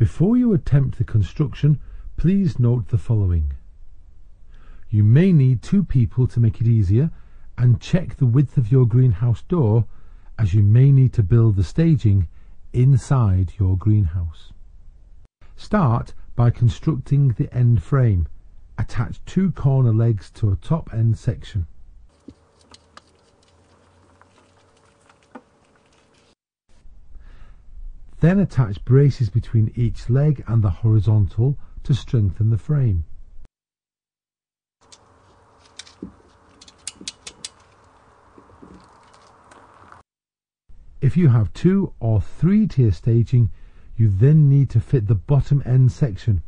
Before you attempt the construction, please note the following. You may need two people to make it easier and check the width of your greenhouse door as you may need to build the staging inside your greenhouse. Start by constructing the end frame. Attach two corner legs to a top end section. Then attach braces between each leg and the horizontal to strengthen the frame. If you have two or three tier staging, you then need to fit the bottom end section.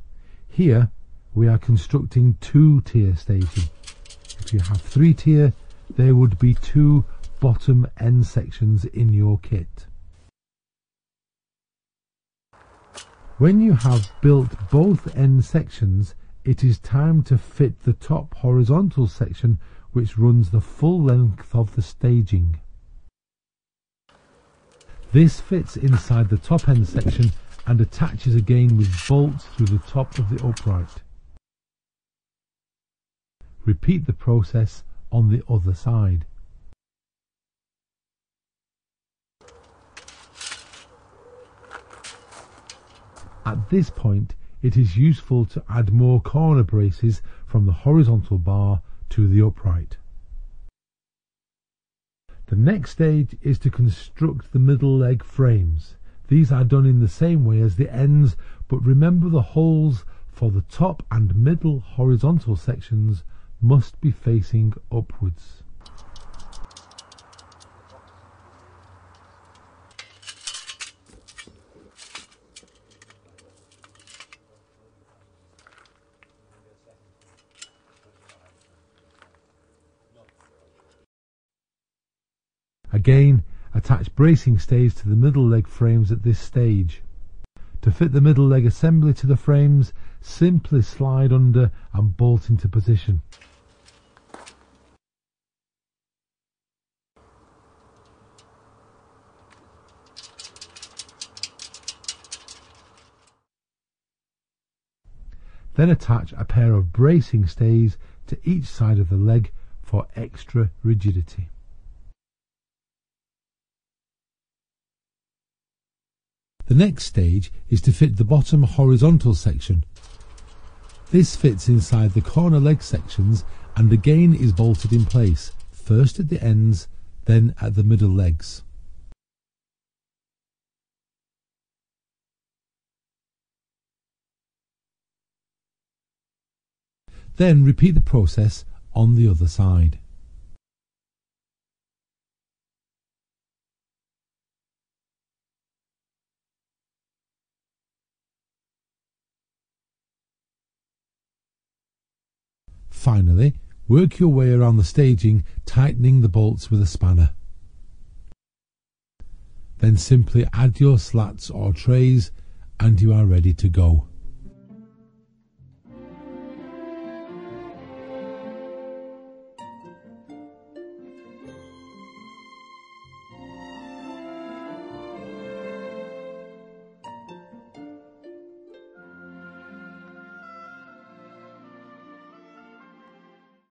Here, we are constructing two tier staging. If you have three tier, there would be two bottom end sections in your kit. When you have built both end sections, it is time to fit the top horizontal section which runs the full length of the staging. This fits inside the top end section and attaches again with bolts through the top of the upright. Repeat the process on the other side. At this point, it is useful to add more corner braces from the horizontal bar to the upright. The next stage is to construct the middle leg frames. These are done in the same way as the ends, but remember the holes for the top and middle horizontal sections must be facing upwards. Again, attach bracing stays to the middle leg frames at this stage. To fit the middle leg assembly to the frames, simply slide under and bolt into position. Then attach a pair of bracing stays to each side of the leg for extra rigidity. The next stage is to fit the bottom horizontal section. This fits inside the corner leg sections and again is bolted in place, first at the ends, then at the middle legs. Then repeat the process on the other side. Finally, work your way around the staging, tightening the bolts with a spanner. Then simply add your slats or trays and you are ready to go.